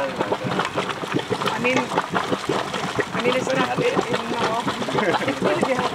I mean, I mean, it's not, it, it, no.